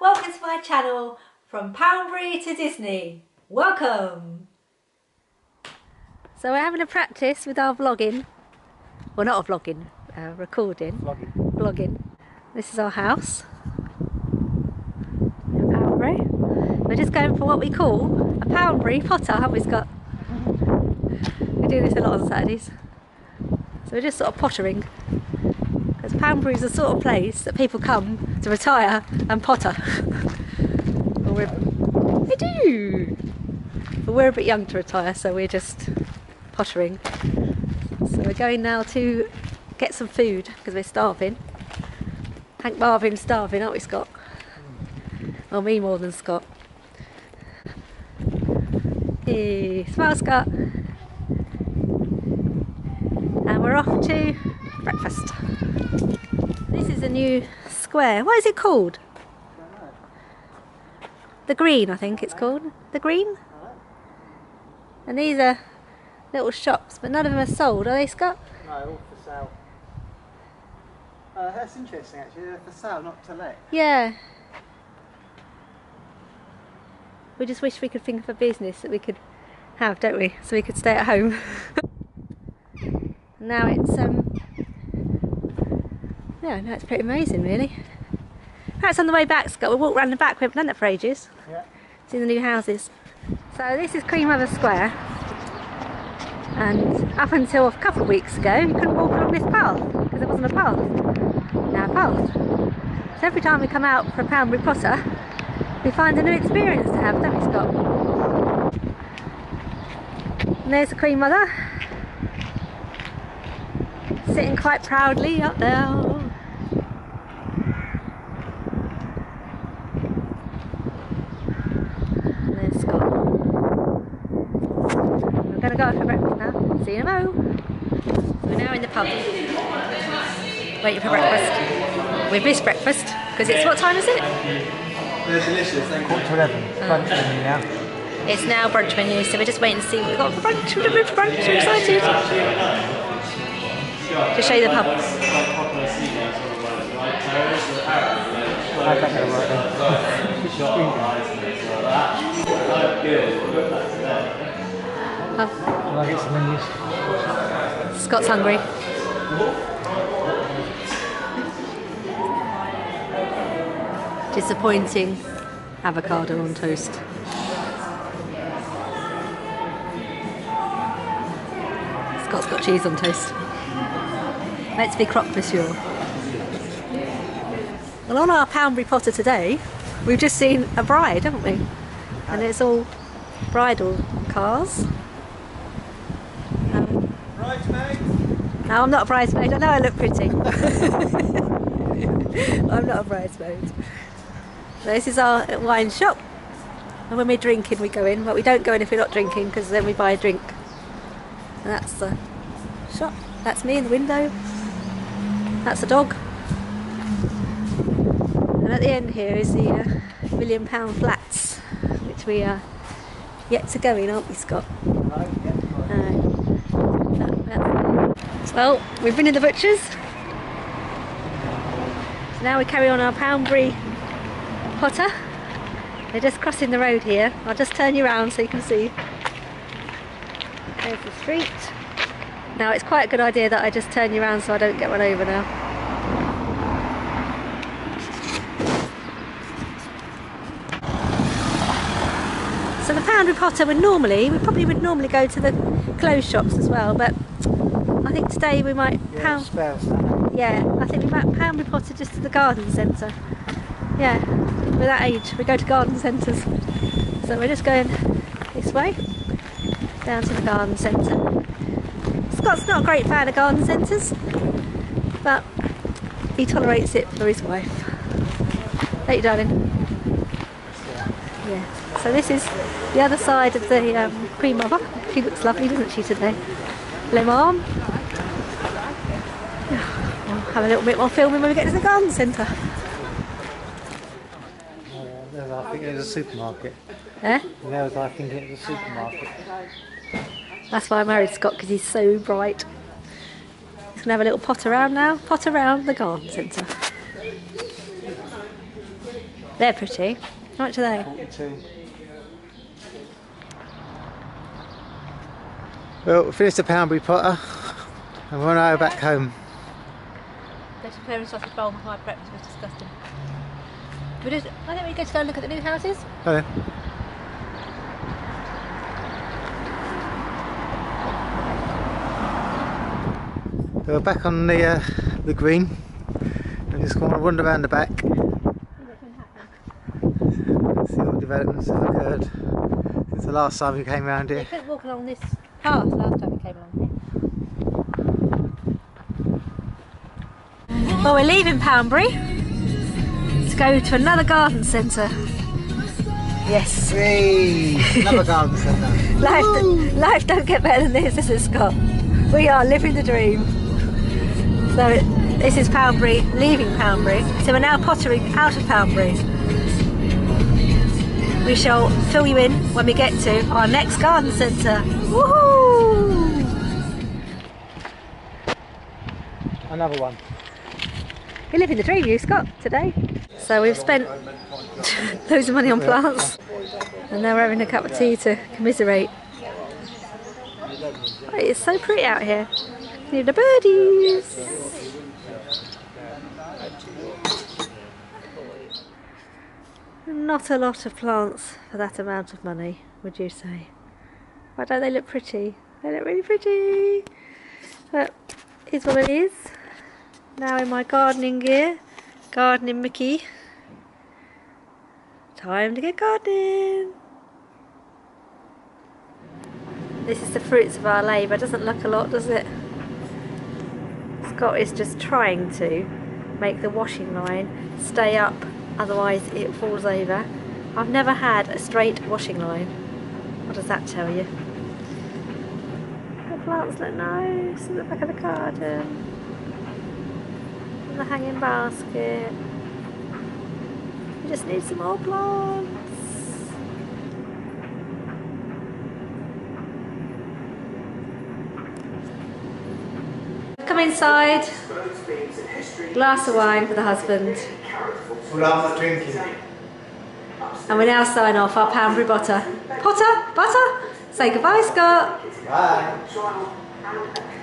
welcome to my channel from Poundbury to Disney. Welcome! So we're having a practice with our vlogging. Well, not a vlogging, uh, recording. Vlogging. Vlogging. This is our house. In Poundbury. We're just going for what we call a Poundbury Potter, haven't we, Scott? We do this a lot on Saturdays. So we're just sort of pottering. Because is the sort of place that people come to retire and potter. They do! But we're a bit young to retire, so we're just pottering. So we're going now to get some food because we're starving. Hank Marvin's starving, aren't we, Scott? Well, me more than Scott. Hey, smile, Scott. And we're off to breakfast. This is a new square. What is it called? The Green, I think it's called. The Green? And these are little shops, but none of them are sold, are they, Scott? No, all for sale. Uh, that's interesting actually, they're for sale, not to let. Yeah. We just wish we could think of a business that we could have, don't we? So we could stay at home. now it's um yeah, now it's pretty amazing really. that's on the way back, Scott, we'll walk round the back, we haven't done that for ages. Yeah. See the new houses. So this is Queen Mother Square. And up until a couple of weeks ago, you couldn't walk along this path because there wasn't a path. Now a path. So every time we come out for a Poundbury Potter, we find a new experience to have, don't we, Scott? And there's the Queen Mother, sitting quite proudly up there. There's Scott. We're going to go for breakfast now. See you in a mo. We're now in the pub, waiting for breakfast. We've missed breakfast because it's what time is it? They're delicious, thank Quarter to eleven. Brunch ah. menu now. It's now brunch menu, so we're just waiting to see what we've got for brunch. We're going for brunch. We're excited. To show the pub. Oh? Scott's hungry. Disappointing avocado on toast. Scott's got cheese on toast. Let's be croque monsieur. Well, on our Poundbury Potter today, we've just seen a bride, haven't we? And it's all bridal cars. Um, no, I'm not a bridesmaid. I know I look pretty. I'm not a bridesmaid. This is our wine shop. And when we're drinking, we go in, but we don't go in if we're not drinking because then we buy a drink. And that's the shop. That's me in the window. That's the dog. And at the end here is the uh, million pound flats, which we are yet to go in, aren't we, Scott? No. Well, we've been in the butchers. So now we carry on our Poundbury Potter. They're just crossing the road here. I'll just turn you around so you can see. There's the street. Now it's quite a good idea that I just turn you around so I don't get run over now. So the Poundbury Potter would normally, we probably would normally go to the clothes shops as well, but I think today we might Yeah, pound. that. Yeah, I think we might Poundbury Potter just to the garden centre. Yeah, we're that age, we go to garden centres. So we're just going this way, down to the garden centre. Scott's not a great fan of garden centres, but he tolerates it for his wife. Thank you, darling. Yeah. So this is the other side of the um, Queen Mother. She looks lovely, doesn't she, today? Le Mans. We'll have a little bit more filming when we get to the garden centre. Uh, I think there's a supermarket. Eh? There I think it was a supermarket. That's why I married Scott because he's so bright. He's gonna have a little pot around now. Pot around the garden centre. They're pretty. How much are they? 42. Well, we finished the Poundbury Potter and we're now back home. There's a pair of sausage bowl my breakfast was disgusting. We just, I think we go to go and look at the new houses. Oh, then. So we're back on the uh, the green. I'm just going to wander around the back, see what developments have occurred since the last time we came around We here. couldn't walk along this path last time we came along here. Well, we're leaving Poundbury to go to another garden centre. Yes. Hey, another garden centre. Life, life don't get better than this, does it, Scott? We are living the dream. So this is Poundbury, leaving Poundbury. So we're now pottering out of Poundbury. We shall fill you in when we get to our next garden centre. Woohoo! Another one. You're living the dream, you Scott, today. So we've spent loads of money on plants, and now we're having a cup of tea to commiserate. It's so pretty out here. Need the birdies. Not a lot of plants for that amount of money, would you say? Why don't they look pretty? They look really pretty. But here's what it is. Now in my gardening gear, gardening Mickey. Time to get gardening. This is the fruits of our labour. Doesn't look a lot, does it? Scott is just trying to make the washing line stay up, otherwise it falls over. I've never had a straight washing line. What does that tell you? The plants look nice in the back of the garden. And the hanging basket. We just need some more plants. Come inside. Glass of wine for the husband. Well, I'm not drinking. And we now sign off our Poundbury butter. Potter, butter. Say goodbye, Scott. Bye.